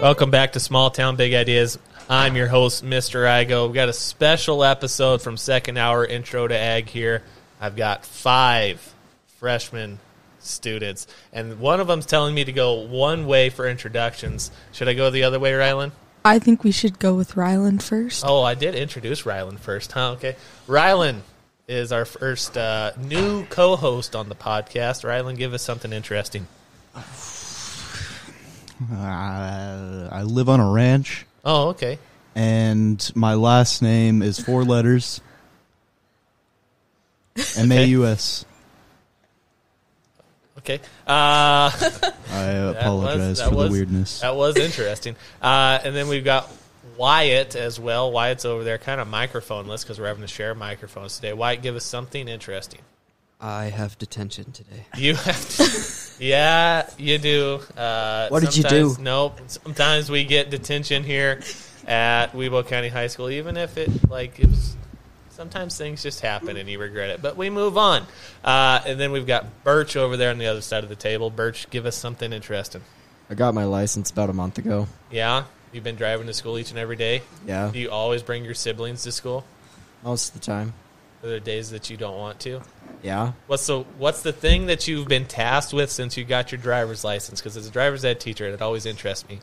Welcome back to Small Town Big Ideas. I'm your host, Mr. Igo. We've got a special episode from Second Hour Intro to Ag here. I've got five freshman students, and one of them's telling me to go one way for introductions. Should I go the other way, Rylan? I think we should go with Rylan first. Oh, I did introduce Rylan first, huh? Okay. Rylan is our first uh, new co host on the podcast. Rylan, give us something interesting. I live on a ranch, Oh, okay. and my last name is four letters. M A U S. Okay. Uh, I apologize that for was- the weirdness. That was interesting. Uh, and then we've got Wyatt as well. Wyatt's over there, kind of microphoneless because we're having to share microphones today. Wyatt, give us something interesting. I have detention today. You have to. yeah, you do. Uh, What did you do? Nope. Sometimes we get detention here at Wibaux County High School, even if it like it was. Sometimes things just happen and you regret it, but we move on. Uh, and then we've got Birch over there on the other side of the table. Birch, give us something interesting. I got my license about a month ago. Yeah, you've been driving to school each and every day. Yeah, Do you always bring your siblings to school? most of the time. Are there days that you don't want to? Yeah. What's the What's the thing that you've been tasked with since you got your driver's license? Because as a driver's ed teacher, it always interests me,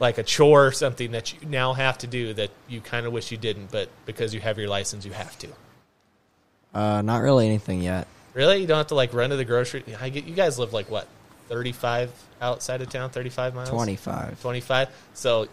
like a chore or something that you now have to do that you kind of wish you didn't, but because you have your license, you have to. Uh, not really anything yet. Really, you don't have to like run to the grocery. I get you guys live like what, thirty five outside of town, thirty five miles, 25. 25. So,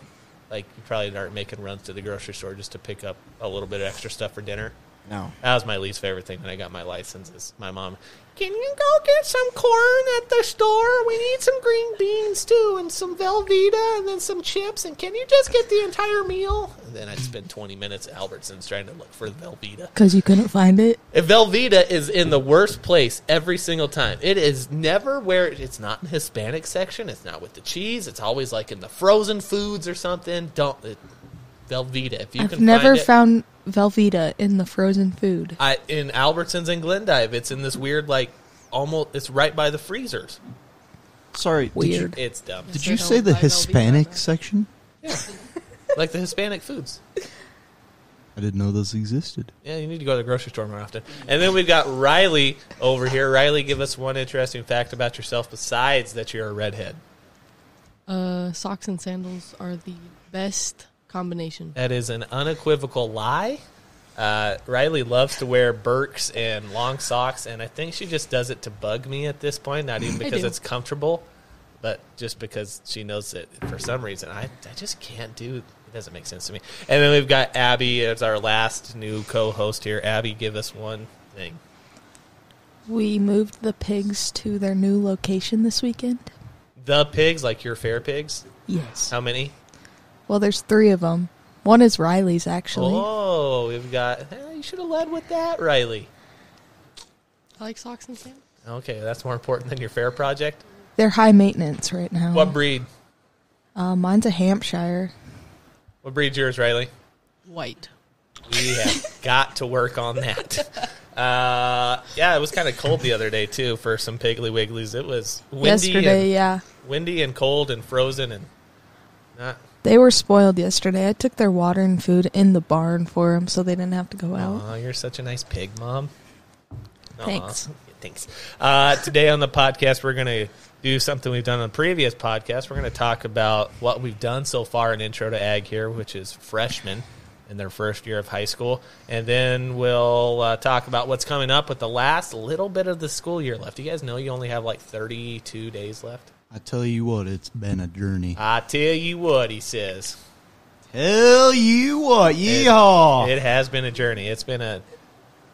like, you probably aren't making runs to the grocery store just to pick up a little bit of extra stuff for dinner. No. That was my least favorite thing when I got my licenses. My mom, can you go get some corn at the store? We need some green beans too, and some Velveeta, and then some chips. And can you just get the entire meal? And then I'd spend 20 minutes at Albertsons trying to look for the Velveeta. Because you couldn't find it. If Velveeta is in the worst place every single time. It is never where it's not in the Hispanic section. It's not with the cheese. It's always like in the frozen foods or something. Don't it, Velveeta. If you I've can never find it, found Velveeta in the frozen food. I, in Albertsons and Glendive, it's in this weird like almost. It's right by the freezers. Sorry, did you, Weird. It's dumb. did you say the Hispanic section? Yeah, like the Hispanic foods. I didn't know those existed. Yeah, you need to go to the grocery store more often. And then we've got Riley over here. Riley, give us one interesting fact about yourself besides that you're a redhead. Uh, socks and sandals are the best combination. That is an unequivocal lie. Uh, Riley loves to wear Birks and long socks, and I think she just does it to bug me at this point. Not even because it's comfortable, but just because she knows that for some reason I, I just can't do. It doesn't make sense to me. And then we've got Abby as our last new co-host here. Abby, give us one thing. We moved the pigs to their new location this weekend. The pigs, like your fair pigs. Yes. How many? Well, there's three of them. One is Riley's, actually. Oh, we've got. eh, you should have led with that, Riley. I like socks and sandals. Okay, that's more important than your fair project. They're high maintenance right now. What breed? Uh, mine's a Hampshire. What breed's yours, Riley? White. We have got to work on that. Uh, yeah, it was kind of cold the other day too for some Piggly Wigglies. It was windy, Yesterday, and, yeah. windy and cold and frozen and not. They were spoiled yesterday. I took their water and food in the barn for them so they didn't have to go out. Oh, you're such a nice pig, mom. Aw, Thanks. Thanks. Uh, today on the podcast, we're going to do something we've done on the previous podcast. We're going to talk about what we've done so far in Intro to Ag here, which is freshmen in their first year of high school. And then we'll uh, talk about what's coming up with the last little bit of the school year left. You guys know you only have like 32 days left? I tell you what, it's been a journey. I tell you what, he says. Tell you what, yeehaw! It has been a journey. It's been a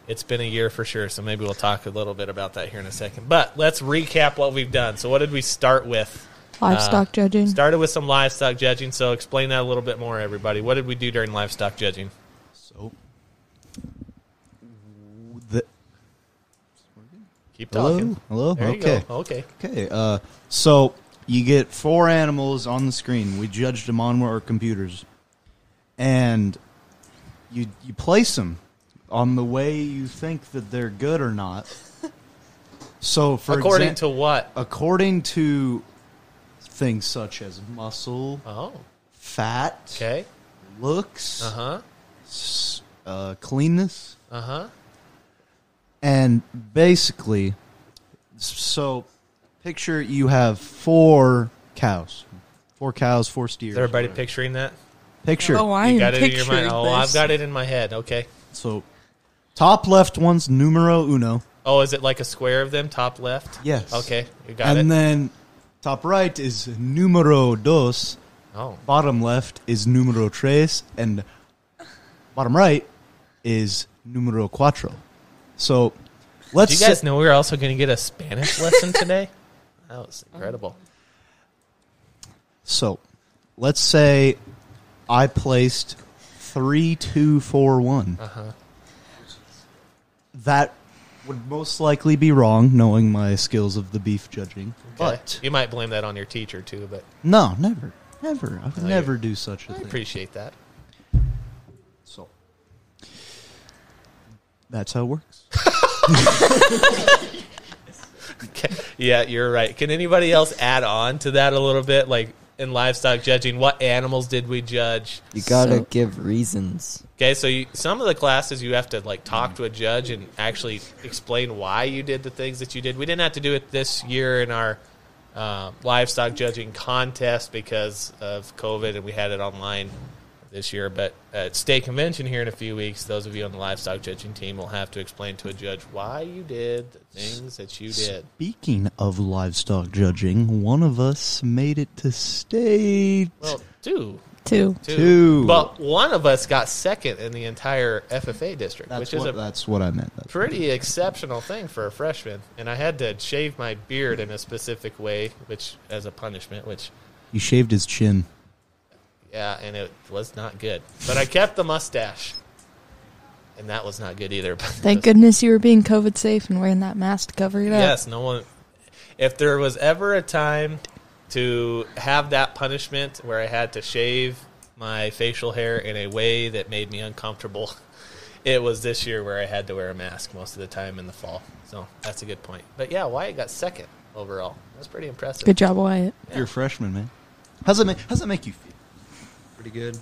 it's been a year for sure. So maybe we'll talk a little bit about that here in a second. But let's recap what we've done. So what did we start with? Livestock Uh, judging. Started with some livestock judging. So explain that a little bit more, everybody. What did we do during livestock judging? so, the, Keep hello, talking. hello. There you okay, go. Okay. okay. Uh, so you get four animals on the screen. We judged them on our computers, and you you place them on the way you think that they're good or not. So, for According exa- to what? according to things such as muscle, Oh, fat, okay. looks, Uh huh. s- uh, cleanness, Uh huh. And basically, so picture you have four cows, four cows, four steers. Is everybody picturing that? picture. Oh, I you am got it in your picturing mind. Oh, this. I've got it in my head. Okay. So, top left one's numero uno. Oh, is it like a square of them, top left? Yes. Okay, you got and it. then top right is numero dos. oh, Bottom left is numero tres, and bottom right is numero cuatro. So, do let's you guys know we're also going to get a Spanish lesson today? That was incredible. so let's say I placed three, two, four, one. Uh huh. That would most likely be wrong, knowing my skills of the beef judging. But you might blame that on your teacher too, but no, never, never. I would No, you- never do such a I thing. appreciate that. That's how it works. Okay. Yeah, you're right. Can anybody else add on to that a little bit? Like in livestock judging, what animals did we judge? You gotta So- give reasons. Okay, so you, some of the classes you have to like talk to a judge and actually explain why you did the things that you did. We didn't have to do it this year in our uh, livestock judging contest because of COVID, and we had it online this year. But at state convention here in a few weeks, those of you on the livestock judging team will have to explain to a judge why you did the things that you did. Speaking of livestock judging, one of us made it to state. Well, two, Two. two, Two. but one of us got second in the entire FFA district, That's which is what, a that's what I meant. That's pretty exceptional thing for a freshman. And I had to shave my beard in a specific way, which as a punishment, which He shaved his chin. Yeah, and it was not good. But I kept the mustache, and that was not good either. But Thank goodness you were being COVID safe and wearing that mask to cover it up. Yes, no one. If there was ever a time to have that punishment where I had to shave my facial hair in a way that made me uncomfortable, it was this year where I had to wear a mask most of the time in the fall. So that's a good point. But yeah, Wyatt got second overall. That's pretty impressive. Good job, Wyatt. You're a freshman, man. How's it make, how's it make you feel? Pretty good.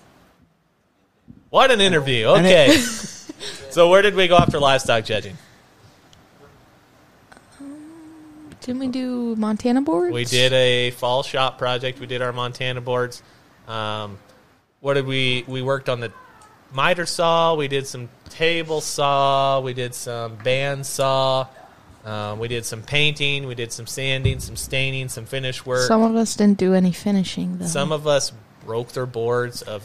What an interview. And Okay. so where did we go after livestock judging? Didn't we do Montana boards? We did a fall shop project. We did our Montana boards. Um, what did we? We worked on the miter saw. We did some table saw. We did some band saw. Um, we did some painting. We did some sanding, some staining, some finish work. Some of us didn't do any finishing though. Some of us broke their boards of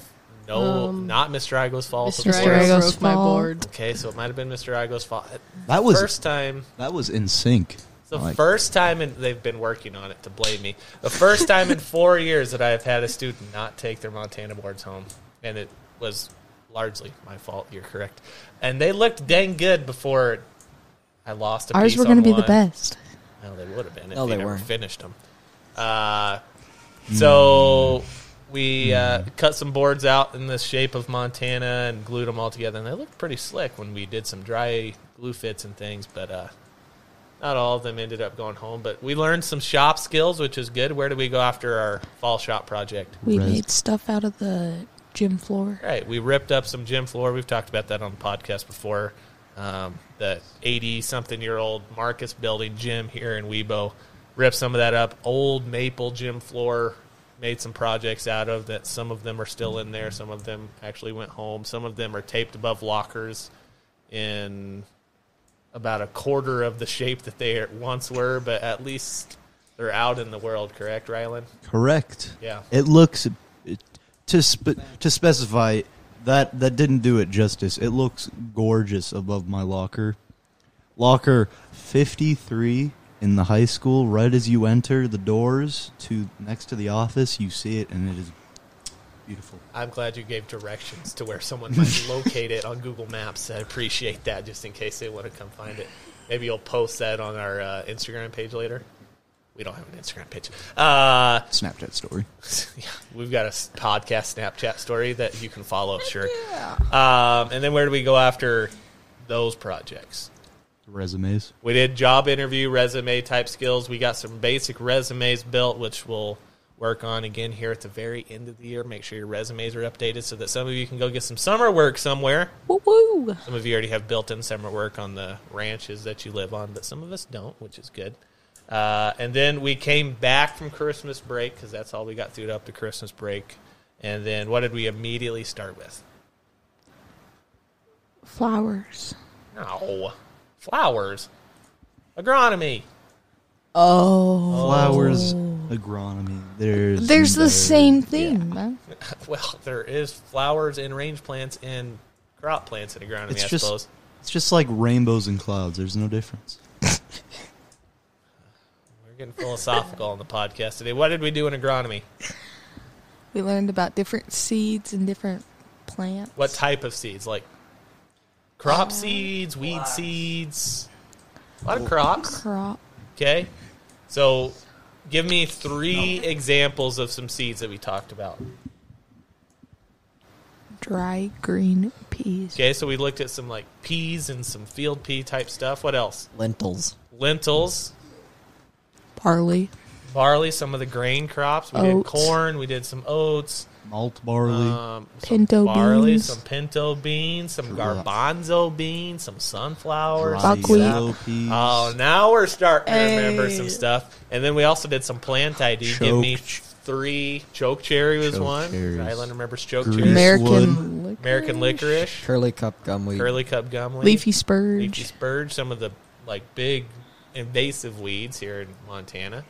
no, Um, not Mr. Igo's fault. of Mr. Mr. Igo Igo's broke my fault. board. Okay, so it might have been Mr. Igo's fault. That was First time that was in sync. It's the Like- first time, and they've been working on it to blame me. The first time in four years that I have had a student not take their Montana boards home, and it was largely my fault. You're correct, and they looked dang good before I lost a Ours piece were going to be the best. Well, they would have been if No, we they never weren't. finished them. Uh, so we uh, cut some boards out in the shape of Montana and glued them all together, and they looked pretty slick when we did some dry glue fits and things. But uh, not all of them ended up going home. But we learned some shop skills, which is good. Where do we go after our fall shop project? We Res- made stuff out of the gym floor. Right, we ripped up some gym floor. We've talked about that on the podcast before. Um, the eighty-something-year-old Marcus Building gym here in Wibaux ripped some of that up. Old maple gym floor. Made some projects out of that. Some of them are still in there. Some of them actually went home. Some of them are taped above lockers in about a quarter of the shape that they once were, but at least they're out in the world. Correct, Rylan? Correct. Yeah. It looks to spe- to specify that that didn't do it justice. It looks gorgeous above my locker. Locker 53 in the high school right as you enter the doors to next to the office, you see it and it is beautiful. I'm glad you gave directions to where someone might locate it on Google Maps. I appreciate that, just in case they want to come find it. Maybe you'll post that on our uh, Instagram page later. We don't have an Instagram page. Uh, Snapchat story. yeah, we've got a podcast Snapchat story that you can follow. Sure. Um, and then where do we go after those projects? Resumes. We did job interview, resume type skills. We got some basic resumes built, which we'll work on again here at the very end of the year. Make sure your resumes are updated so that some of you can go get some summer work somewhere. Woo woo. Some of you already have built-in summer work on the ranches that you live on, but some of us don't, which is good. Uh, and then we came back from Christmas break because that's all we got through up to Christmas break. And then what did we immediately start with? Flowers. No, flowers, agronomy. Oh. Flowers, agronomy. There's There's the same thing, man. Well, there is flowers and range plants and crop plants in agronomy, It's I just- suppose. It's just like rainbows and clouds. There's no difference. We're getting philosophical on the podcast today. What did we do in agronomy? We learned about different seeds and different plants. What type of seeds? Like crop seeds, weed seeds, a lot of crops. Crop. Okay, so give me three examples of some seeds that we talked about. Dry green peas. Okay, so we looked at some like peas and some field pea type stuff. What else? Lentils. Lentils, Barley. barley, some of the grain crops. We did corn. We did some oats. Malt barley. Um, some Pinto barley, beans. some pinto beans, some Dry- garbanzo beans, some sunflowers. buckwheat. Oh, now we're starting to remember some stuff. And then we also did some plant ID. Give me three. Choke cherry was Choke one. cherries. Rylan remembers choke Grease cherry. American licorice. American licorice. Curly cup gumweed. Curly cup gumweed. Leafy spurge. Leafy spurge. Some of the like big invasive weeds here in Montana.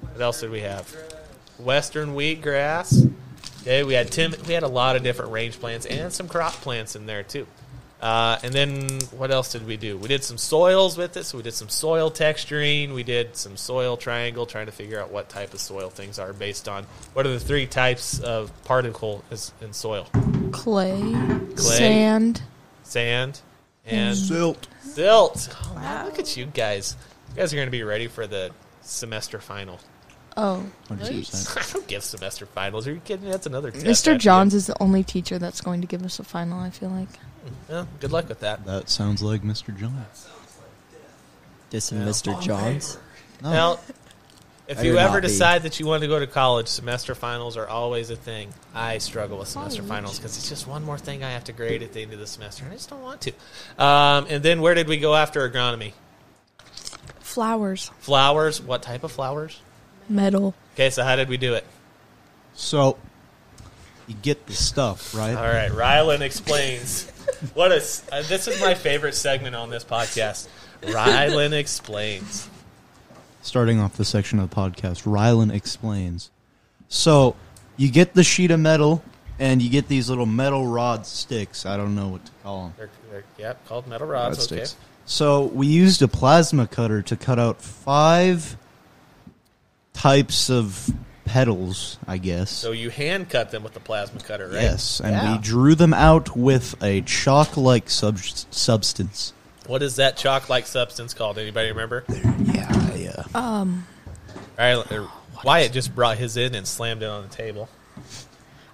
What else did we have? Western wheatgrass. Okay, we had Tim. We had a lot of different range plants and some crop plants in there too. Uh, and then what else did we do? We did some soils with it. So we did some soil texturing. We did some soil triangle, trying to figure out what type of soil things are based on what are the three types of particle is in soil: clay, Clay. sand. sand and Silt. silt. Oh, man, look at you guys. You guys are going to be ready for the semester final. Oh, 100%. I don't give semester finals. Are you kidding? That's another test. I have Mr. to Johns is the only teacher that's going to give us a final. I feel like. give. Well, good luck with that. That sounds like Mr. Jones. Dissing Yeah. Mr. Johns. No. Now, if I you would ever not be. decide that you want to go to college, semester finals are always a thing. I struggle with semester finals because it's just one more thing I have to grade at the end of the semester, and I just don't want to. Um, and then where did we go after agronomy? Flowers, Flowers. What type of flowers? Metal. Okay, so how did we do it? So, you get the stuff, right? All right, Rylan explains. What is uh, this is my favorite segment on this podcast. Rylan explains. Starting off the section of the podcast, Rylan explains. So, you get the sheet of metal, and you get these little metal rod sticks. I don't know what to call them. They're, they're, yep, called metal rods. Rod okay. So we used a plasma cutter to cut out five types of petals, I guess. So you hand cut them with the plasma cutter, right? Yes, and Yeah. we drew them out with a chalk-like sub- substance. What is that chalk-like substance called? Anybody remember? Yeah, yeah. Um, Rylan, or Wyatt just brought his in and slammed it on the table.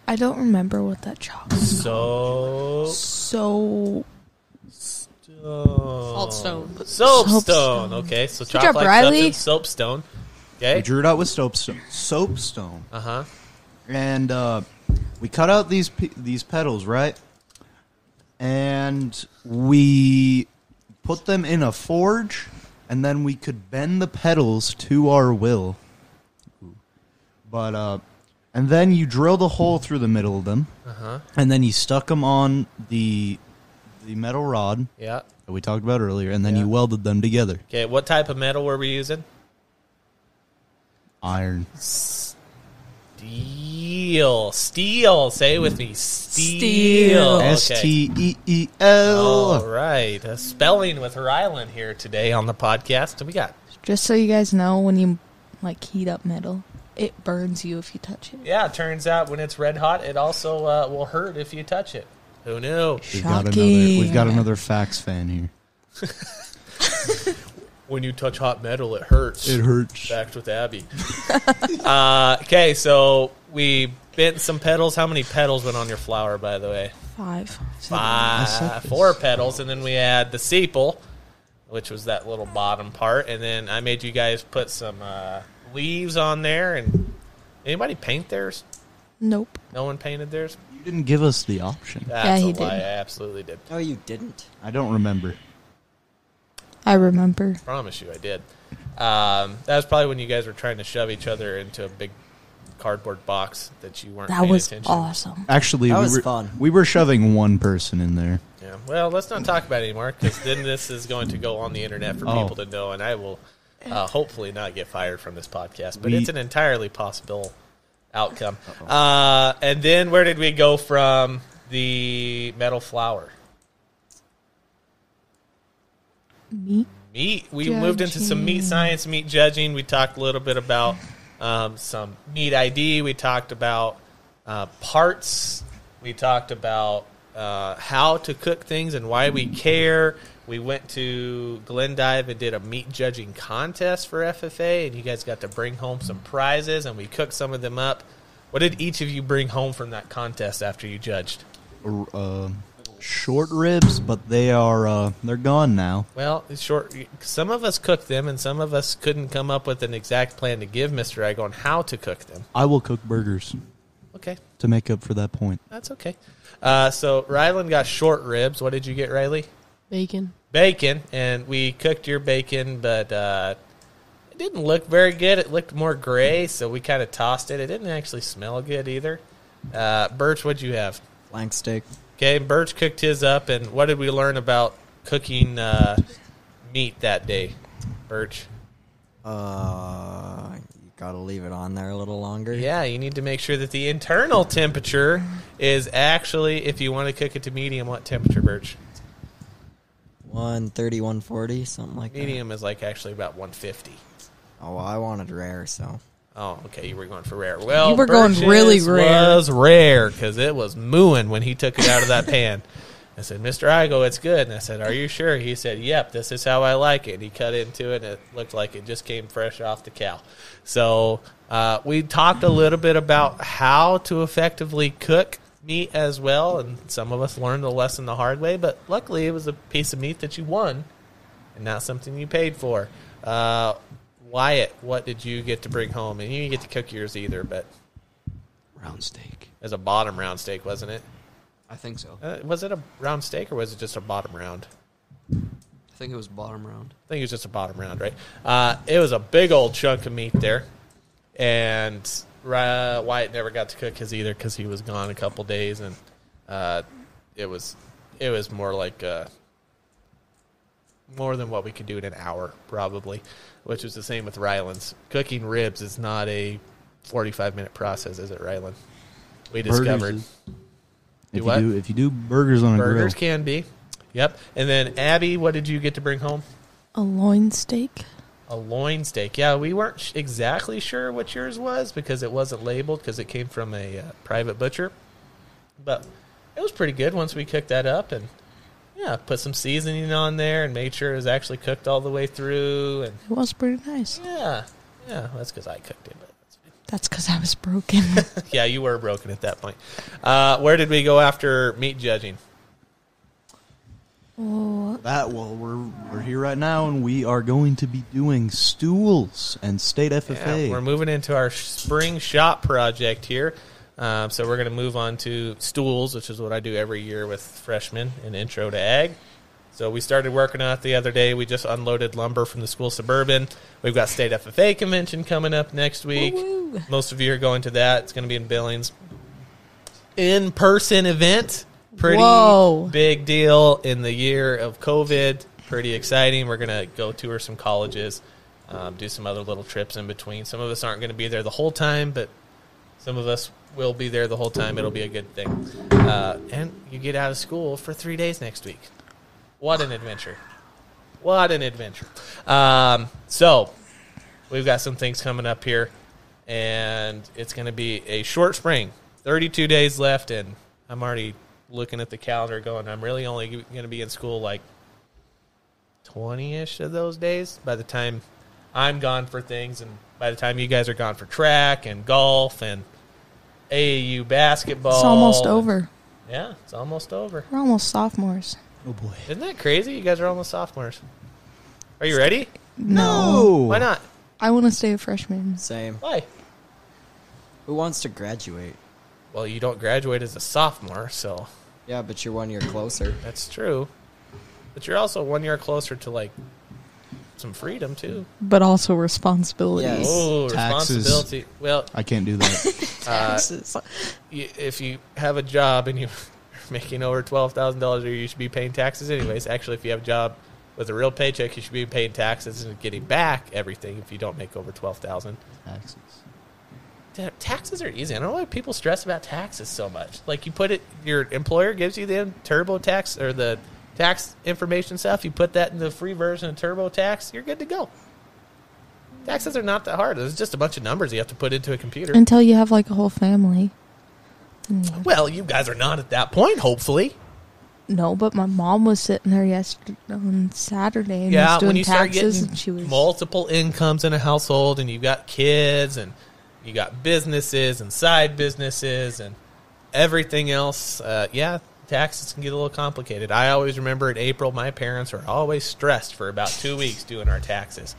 I don't remember what that chalk. Is So So Saltstone. Saltstone. Soapstone. Soapstone. Okay, so chalk-like substance, soapstone. We drew it out with soapstone. Soapstone. Uh huh. and uh, we cut out these pe- these petals, right? And we put them in a forge, and then we could bend the petals to our will. But uh, and then you drilled a hole through the middle of them, Uh huh. and then you stuck them on the the metal rod Yeah. that we talked about earlier, and then Yeah. you welded them together. Okay. What type of metal were we using? Iron. Steel. Steel. Say it with me. Steel. Steel. Okay. S T E E L. All right. A spelling with Rylan here today on the podcast. We got just so you guys know, when you like heat up metal, it burns you if you touch it. yeah. It turns out when it's red hot, it also uh, will hurt if you touch it. Who knew? We've got another. Shocking. We've got another facts fan here. When you touch hot metal, it hurts. It hurts. Backed with Abby. uh, okay, so we bent some petals. How many petals went on your flower, by the way? Five. Five, four petals, and then we had the sepal, which was that little bottom part, and then I made you guys put some uh, leaves on there, and Anybody paint theirs? Nope. No one painted theirs. You didn't give us the option. That's he a lie. did. I absolutely did. Oh, you didn't. I don't remember. I remember. I Promise you, I did. Um, that was probably when you guys were trying to shove each other into a big cardboard box that you weren't. That paying was attention. awesome. Actually, That we was were fun. we were shoving one person in there. Yeah. Well, let's not talk about it anymore because then this is going to go on the internet for Oh. people to know, and I will uh, hopefully not get fired from this podcast. But We- it's an entirely possible outcome. Uh, and then where did we go from the metal flower? Meat. meat. We moved into some meat science, meat judging. We talked a little bit about um, some meat ID. We talked about uh, parts. We talked about uh, how to cook things and why we care. We went to Glendive and did a meat judging contest for FFA, and you guys got to bring home some prizes, and we cooked some of them up. What did each of you bring home from that contest after you judged? Uh, short ribs, but they are uh, they're gone now. Well, it's short. Some of us cooked them, and some of us couldn't come up with an exact plan to give Mister Igo on how to cook them. I will cook burgers Okay, to make up for that point. that's okay. Uh, so Rylan got short ribs. What did you get, Riley? Bacon. Bacon, and we cooked your bacon, but uh, it didn't look very good. It looked more gray, so we kind of tossed it. It didn't actually smell good either. Uh, Birch, what'd you have? Flank steak. Okay, Birch cooked his up, and what did we learn about cooking uh, meat that day, Birch? Uh, you gotta leave it on there a little longer. Yeah, you need to make sure that the internal temperature is actually, if you want to cook it to medium, what temperature, Birch? 130, 140, something like that. Medium is like actually about 150. Oh, well, I wanted rare, so. Oh, okay, you were going for rare. Well, You were going really rare. Was rare because it was mooing when he took it out of that pan. I said, "Mr. Igo, it's good." And I said, "Are you sure?" He said, "Yep, this is how I like it." And He cut into it, and it looked like it just came fresh off the cow. So uh, we talked a little bit about how to effectively cook meat as well, and some of us learned the lesson the hard way. But luckily, it was a piece of meat that you won, and not something you paid for. Uh, Wyatt, what did you get to bring home? And you didn't get to cook yours either, but Round steak. as a bottom round steak, wasn't it? I think so. Uh, was it a round steak or was it just a bottom round? I think it was bottom round. I think it was just a bottom round, right? Uh, it was a big old chunk of meat there, and uh, Wyatt never got to cook his either because he was gone a couple days, and uh, it was it was more like uh, more than what we could do in an hour probably, which was the same with Rylan's. Cooking ribs is not a forty-five minute process, is it, Ryland? We discovered. Is- if what? you do if you do burgers on a grill. Burgers can be. Yep. And then Abby, what did you get to bring home? A loin steak. A loin steak. Yeah, we weren't sh- exactly sure what yours was because it wasn't labeled because it came from a uh, private butcher. But it was pretty good once we cooked that up and yeah, put some seasoning on there and made sure it was actually cooked all the way through. And It was pretty nice. yeah, yeah, that's because I cooked it. But that's fine. That's because I was broken. yeah, you were broken at that point. Uh, where did we go after meat judging? oh, that well we're we're here right now and we are going to be doing stools and state FFA. Yeah, we're moving into our spring shop project here. Um, so we're going to move on to stools, which is what I do every year with freshmen in Intro to Ag. So we started working on it the other day. We just unloaded lumber from the school suburban. We've got state FFA convention coming up next week. Woo-woo. Most of you are going to that. It's going to be in Billings. In person event. Pretty Whoa. big deal in the year of COVID. Pretty exciting. We're going to go tour some colleges, um, do some other little trips in between. Some of us aren't going to be there the whole time, but some of us will be there the whole time. It'll be a good thing. Uh, and you get out of school for three days next week. What an adventure! What an adventure! Um, so we've got some things coming up here, and it's going to be a short spring. Thirty-two days left, and I'm already looking at the calendar, going, I'm really only going to be in school like twenty-ish of those days. By the time I'm gone for things, and by the time you guys are gone for track and golf and AAU basketball, it's almost over. Yeah, it's almost over. We're almost sophomores. oh boy. Isn't that crazy? You guys are almost sophomores. Are you ready? No. Why not? I want to stay a freshman. Same. Why? Who wants to graduate? Well, you don't graduate as a sophomore, so Yeah, but you're one year closer. that's true. But you're also one year closer to like some freedom too. But also responsibility. Yes. Oh, Taxes. responsibility. Well, I can't do that. uh, Taxes. if you have a job and you're making over twelve thousand dollars a year, you should be paying taxes anyways. Actually, if you have a job with a real paycheck, you should be paying taxes and getting back everything if you don't make over twelve thousand. Taxes. Ta- Taxes are easy. I don't know why people stress about taxes so much. Like you put it, your employer gives you the TurboTax or the tax information stuff. You put that in the free version of TurboTax, you're good to go. Taxes are not that hard. It's just a bunch of numbers you have to put into a computer. Until you have like a whole family. Mm. well, you guys are not at that point, hopefully. No, but my mom was sitting there yesterday on Saturday and yeah, was doing when you start taxes, getting and she was multiple incomes in a household, and you've got kids, and you got businesses and side businesses, and everything else, uh, yeah, taxes can get a little complicated. I always remember in April, my parents were always stressed for about two weeks doing our taxes.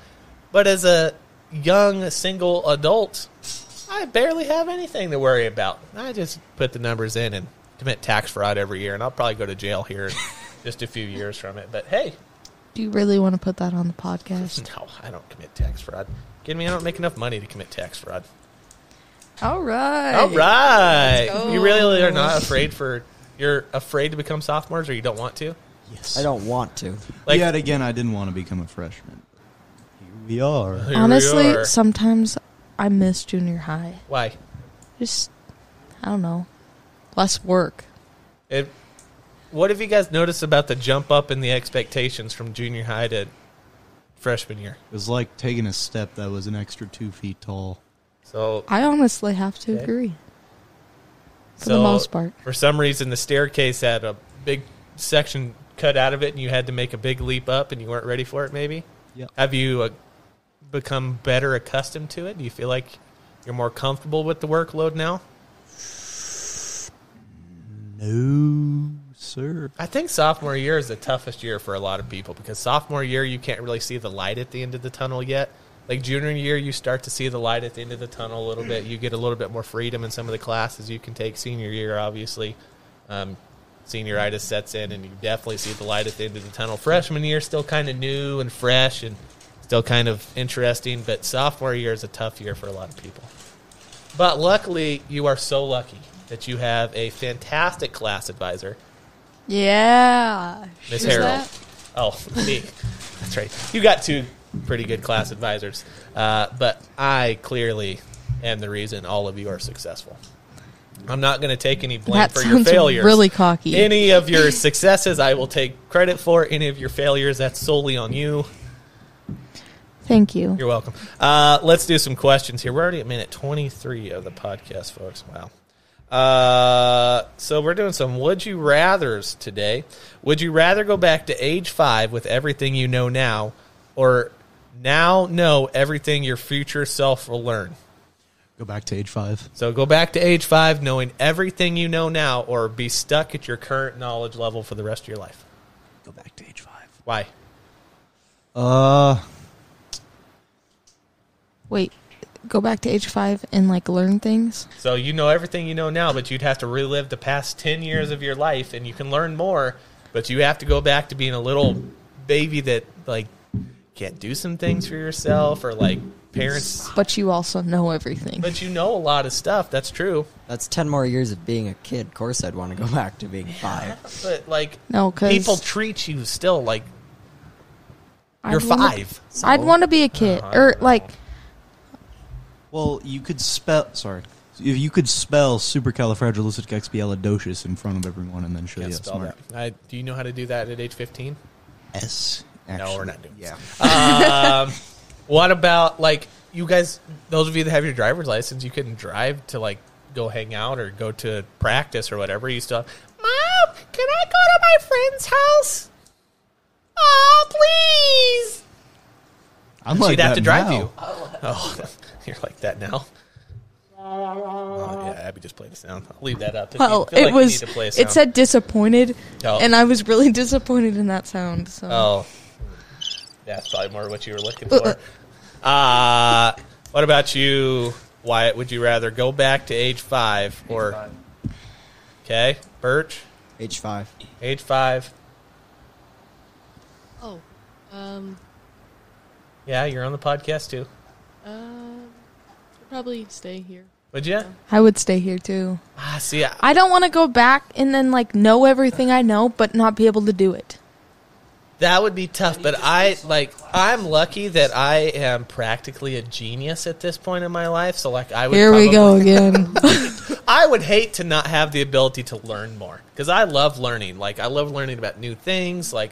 But as a young single adult, I barely have anything to worry about. I just put the numbers in and commit tax fraud every year, and I'll probably go to jail here in just a few years from it. But hey, Do you really want to put that on the podcast? no, I don't commit tax fraud. Kidding me? I don't make enough money to commit tax fraud. All right. All right. You really are not afraid for you're afraid to become sophomores or you don't want to? Yes. I don't want to. Like Yet again, I didn't want to become a freshman. Here we are. here we Honestly, are. sometimes I miss junior high. why? Just I don't know. Less work. It, what have you guys noticed about the jump up in the expectations from junior high to freshman year? It was like taking a step that was an extra two feet tall. So I honestly have to Okay. agree. For So- the most part. for some reason the staircase had a big section cut out of it and you had to make a big leap up and you weren't ready for it maybe Yep. have you uh, become better accustomed to it do you feel like you're more comfortable with the workload now No, sir. i think sophomore year is the toughest year for a lot of people because sophomore year you can't really see the light at the end of the tunnel yet like junior year you start to see the light at the end of the tunnel a little bit you get a little bit more freedom in some of the classes you can take senior year obviously um, senioritis sets in and you definitely see the light at the end of the tunnel freshman year still kind of new and fresh and still kind of interesting but sophomore year is a tough year for a lot of people but luckily you are so lucky that you have a fantastic class advisor Yeah. Miss Harold. that? Oh, me. That's right. You got two pretty good class advisors, uh, but I clearly am the reason all of you are successful. I'm not going to take any blame That for your failures. really cocky. Any of your successes, I will take credit for. Any of your failures, that's solely on you. Thank you. You're welcome. Uh, let's do some questions here. We're already at minute 23 of the podcast, folks. Wow. Uh, so we're doing some would you rather's today. Would you rather go back to age five with everything you know now, or now know everything your future self will learn? Go back to age five. So go back to age five knowing everything you know now, or be stuck at your current knowledge level for the rest of your life. Go back to age five. Why? Uh, Wait, go back to age five and like learn things. So you know everything you know now, but you'd have to relive the past 10 years of your life and you can learn more, but you have to go back to being a little baby that like can't do some things for yourself or like parents But you also know everything. but you know a lot of stuff. That's true. That's 10 more years of being a kid. Of course, I'd want to go back to being five. But like no, because people treat you still like you're wanna, 5. I'd want to be a kid, Uh, I or don't know. like well, you could spell. Sorry, if you could spell supercalifragilisticexpialidocious in front of everyone and then show Can't you spell smart. that. I, do you know how to do that at age 15? S. No, we're not doing Yeah. um, what about like you guys? Those of you that have your driver's license, you couldn't drive to like go hang out or go to practice or whatever. You still, mom, can I go to my friend's house? Oh, please. I'm like She'd have to drive now. you. Oh, you're like that now. Oh, yeah, Abby just played a sound. I'll leave that up. If you well, feel it like you was need to play a it said disappointed, Oh. and I was really disappointed in that sound. So Oh, that's probably more what you were looking for. Uh, what about you? Wyatt, would you rather go back to age five or okay, Birch, Age five. age five? Oh, um, Yeah, you're on the podcast too. um, I'll probably stay here. Would you? I would stay here too. Ah, see, I, I don't want to go back and then like know everything I know, but not be able to do it. That would be tough. But I like, I'm lucky that I am practically a genius at this point in my life. So like, I would. Here we go again. I would hate to not have the ability to learn more because I love learning. Like I love learning about new things. Like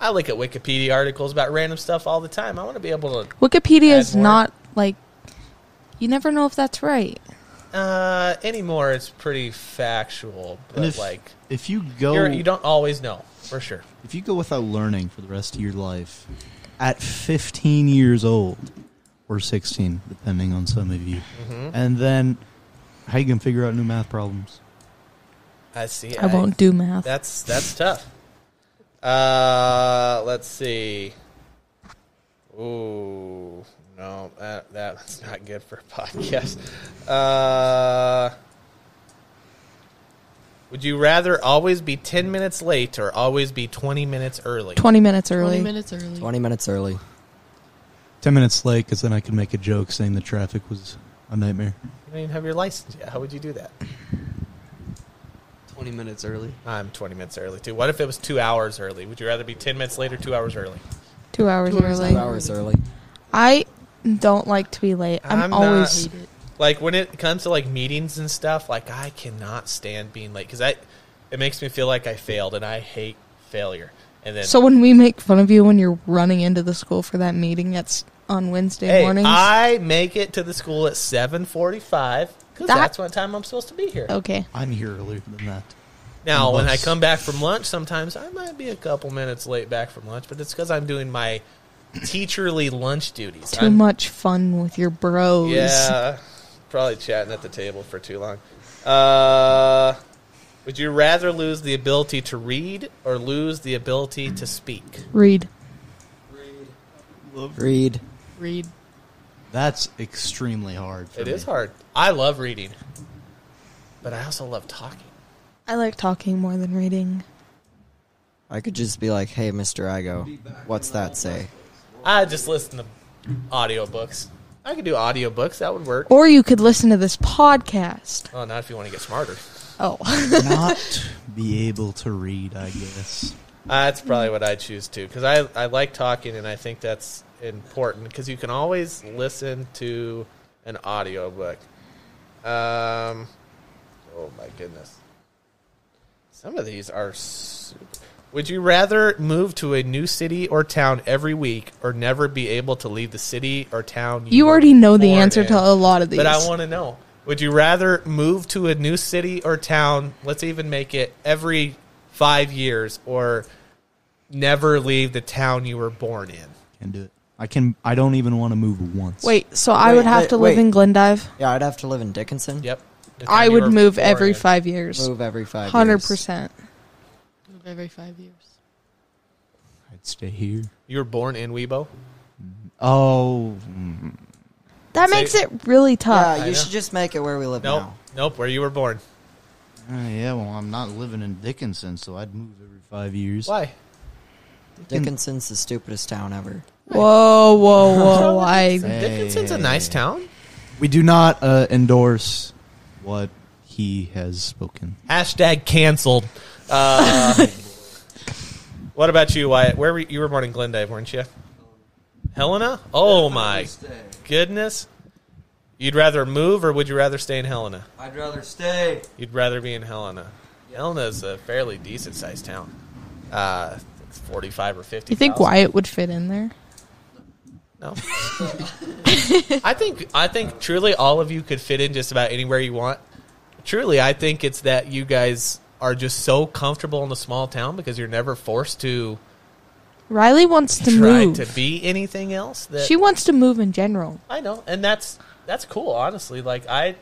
I look at Wikipedia articles about random stuff all the time. I want to be able to. Wikipedia is more. not like you never know if that's right. Uh, anymore, it's pretty factual, but if like if you go you're, you don't always know for sure. if you go without learning for the rest of your life, at 15 years old or 16, depending on some of you, Mm-hmm. and then how you can figure out new math problems? I see. I won't do math. That's that's tough. Uh, let's see. Ooh, no, that that's not good for a podcast. Uh, would you rather always be ten minutes late or always be twenty minutes early? Twenty minutes early. Twenty minutes early. Twenty minutes early. 10 minutes late because then I could make a joke saying the traffic was a nightmare. You don't even have your license yet. How would you do that? 20 minutes early. I'm twenty minutes early too. What if it was two hours early? Would you rather be ten minutes late or two hours early? Two hours Two hours early. Two hours early. I don't like to be late. I'm, I'm always Hate it. Like when it comes to like meetings and stuff like i cannot stand being late because i it makes me feel like i failed and i hate failure and then So when we make fun of you when you're running into the school for that meeting, that's on Wednesday hey, mornings. i make it to the school at 7.45 because That- that's what time i'm supposed to be here okay. I'm here earlier than that. now when i come back from lunch sometimes i might be a couple minutes late back from lunch but it's because i'm doing my teacherly lunch duties Too I'm- much fun with your bros. Yeah, probably chatting at the table for too long. Uh, would you rather lose the ability to read or lose the ability to speak? Read. Read. Read. Read. That's extremely hard. For It me. is hard. I love reading, but I also love talking. I like talking more than reading. I could just be like, "Hey, Mister Igo, what's that say?" I just listen to audiobooks. I could do audiobooks. That would work. Or you could listen to this podcast. Oh, not if you want to get smarter. Oh. Not be able to read, I guess. Uh, that's probably what I choose too, because I, I like talking and I think that's important because you can always listen to an audiobook. Um, oh my goodness, some of these are. Super. Would you rather move to a new city or town every week, or never be able to leave the city or town? You were already know the answer in? to a lot of these. But I want to know. Would you rather move to a new city or town? Let's even make it every five years, or never leave the town you were born in. Can do it. I can. I don't even want to move once. Wait, so I Wait, would have wait, to live wait. in Glendive? Yeah, I'd have to live in Dickinson. Yep. I would move every in. five years. Move every five. Hundred years. Percent. Every five years. I'd stay here. You were born in Wibaux. Oh, mm, That Say- makes it really tough. Yeah, I you know. should just make it where we live Nope. now. Nope. Where you were born. uh, yeah. Well, I'm not living in Dickinson, so I'd move every five years. Why? Dickinson's the stupidest town ever. Whoa, whoa, whoa! I Dickinson's a nice town. We do not uh, endorse what he has spoken. Hashtag canceled. Uh, what about you, Wyatt? Where were you, you were born in Glendive, weren't you? Helena? Oh my goodness! You'd rather move, or would you rather stay in Helena? I'd rather stay. You'd rather be in Helena. Helena is a fairly decent sized town. Uh, it's forty-five or fifty. you think Wyatt would fit in there? No. I think I think truly all of you could fit in just about anywhere you want. Truly, I think it's that you guys are just so comfortable in a small town because you're never forced to Riley wants to try move. to be anything else. That she wants to move in general. I know, and that's that's cool. Honestly, like I,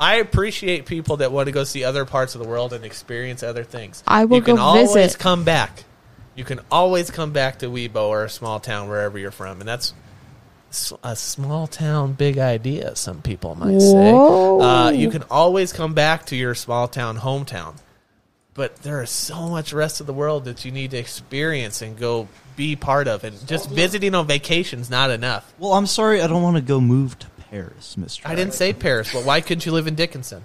I appreciate people that want to go see other parts of the world and experience other things. I will you can go always visit. come back. You can always come back to Wibaux or a small town wherever you're from, and that's a small town, big idea. Some people might Whoa. say. Uh, you can always come back to your small town, hometown, but there is so much rest of the world that you need to experience and go be part of. And just visiting on vacation's not enough. Well, I'm sorry, I don't want to go move to Paris, Mister. I didn't say Paris, but why couldn't you live in Dickinson?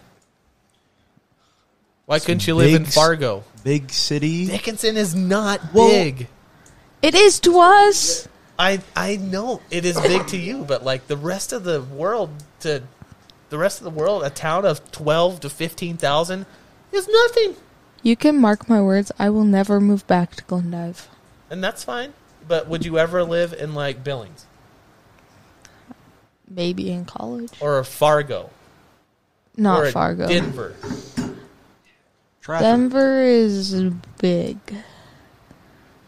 Why couldn't you live in big s- Fargo? big city. Dickinson is not Well- big. It is to us. I I know it is big to you, but like the rest of the world, to the rest of the world, a town of twelve to fifteen thousand is nothing, You can mark my words. I will never move back to Glendive. and that's fine. But would you ever live in like Billings Maybe in college. or Fargo Not or Fargo. Denver? Traffic. Denver is big.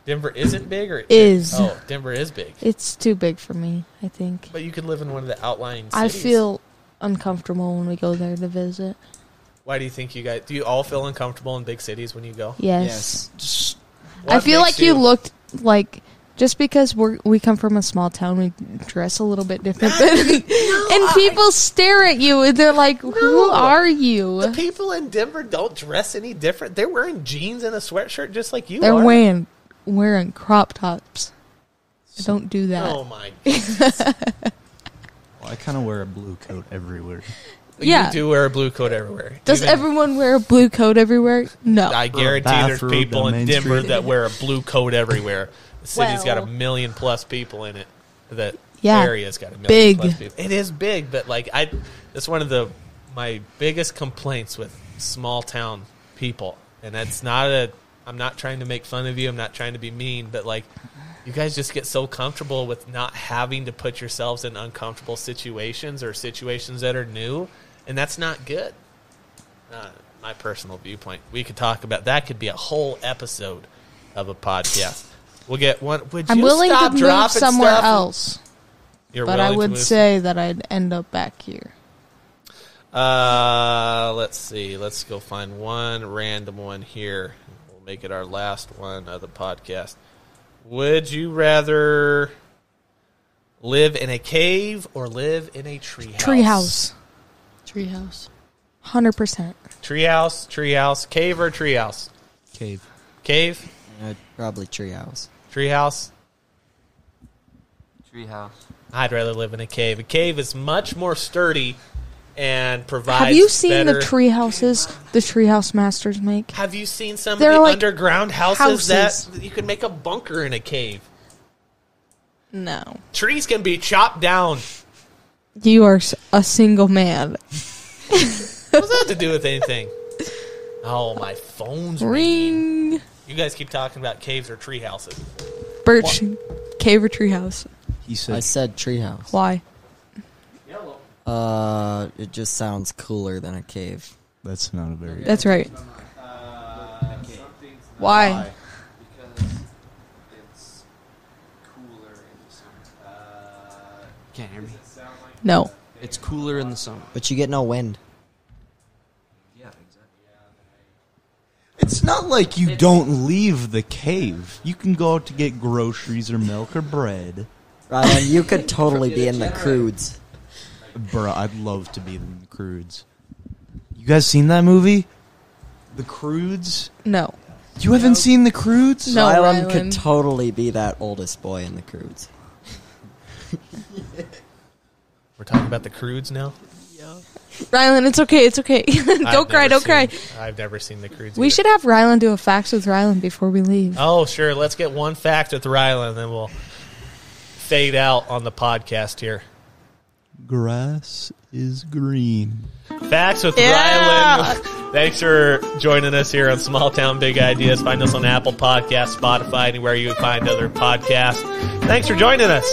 Denver isn't big, or Is. oh Denver is big, It's too big for me, I think. but you could live in one of the outlying. Cities. I feel uncomfortable when we go there to visit. Why do you think you guys? Do you all feel uncomfortable in big cities when you go? Yes. Just I feel like you looked like just because we're we come from a small town, we dress a little bit different, and people stare at you and they're like, "Who No. are you?" The people in Denver don't dress any different. They're wearing jeans and a sweatshirt just like you They're are. wearing wearing crop tops. I don't do that. Oh my! Well, I kind of wear a blue coat everywhere. Yeah. You do wear a blue coat everywhere. Does Even- everyone wear a blue coat everywhere? No. I guarantee there's bathrobe people down in Main Denver Street. that wear a blue coat everywhere. The city's got a Well- million plus people in it. That Yeah. area's got a million Big. plus people. It is big, but like I, that's one of the my biggest complaints with small town people, and that's not a. I'm not trying to make fun of you. I'm not trying to be mean, but like. You guys just get so comfortable with not having to put yourselves in uncomfortable situations or situations that are new, and that's not good uh, my personal viewpoint. We could talk about that. Could be a whole episode of a podcast. We'll get one. Would I'm you willing stop to move dropping somewhere stuff? else, You're but I would say that I'd end up back here. Uh, let's see. Let's go find one random one here. We'll make it our last one of the podcast. Would you rather live in a cave or live in a treehouse? Treehouse, Treehouse. hundred percent. Treehouse. Treehouse. Cave or treehouse? Cave. Cave. Uh, probably treehouse. Treehouse. Treehouse. I'd rather live in a cave. A cave is much more sturdy and provides. Have you seen better- the tree houses the treehouse masters make? Have you seen some They're of the like underground houses, houses. that you can make a bunker in a cave? No, Trees can be chopped down. you are a single man. What does that have to do with anything? Oh, my phone's ringing. Ring, You guys keep talking about caves or tree houses. birch, cave or treehouse. He said. I said, said treehouse. Why? Uh, it just sounds cooler than a cave. "That's not a very." That's right. Why? Because it's cooler in the summer. Uh, Can't hear me. No. It's cooler in the summer. But you get no wind. yeah, exactly. It's not like you don't leave the cave. You can go out to get groceries or milk or bread. Ryan, you could totally be in the Croods. Bro, I'd love to be in the Croods. You guys seen that movie? The Croods? No. You haven't seen the Croods? No, Rylan Rylan. could totally be that oldest boy in the Croods. We're talking about the Croods now. Rylan, it's okay. It's okay. I've don't cry. never Don't cry. seen- I've never seen the Croods. We either. should have Rylan do a facts with Rylan before we leave. Oh, sure. Let's get one fact with Rylan, then we'll fade out on the podcast here. Grass is green. Facts with Yeah. Rylan. Thanks for joining us here on Small Town Big Ideas. Find us on Apple Podcasts, Spotify, anywhere you find other podcasts. Thanks for joining us.